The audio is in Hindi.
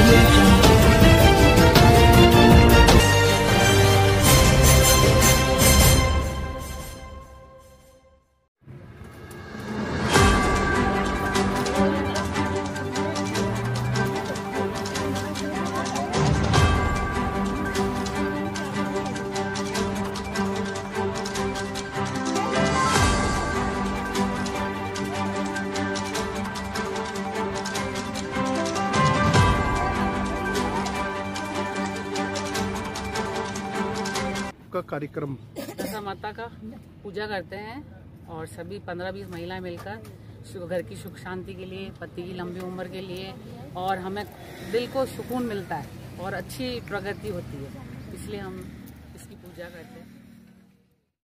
Thank you. का कार्यक्रम? दशा माता का पूजा करते हैं और सभी पंद्रह बीस महिलाएँ मिलकर घर की सुख शांति के लिए, पति की लंबी उम्र के लिए और हमें दिल को सुकून मिलता है और अच्छी प्रगति होती है। इसलिए हम इसकी पूजा करते हैं।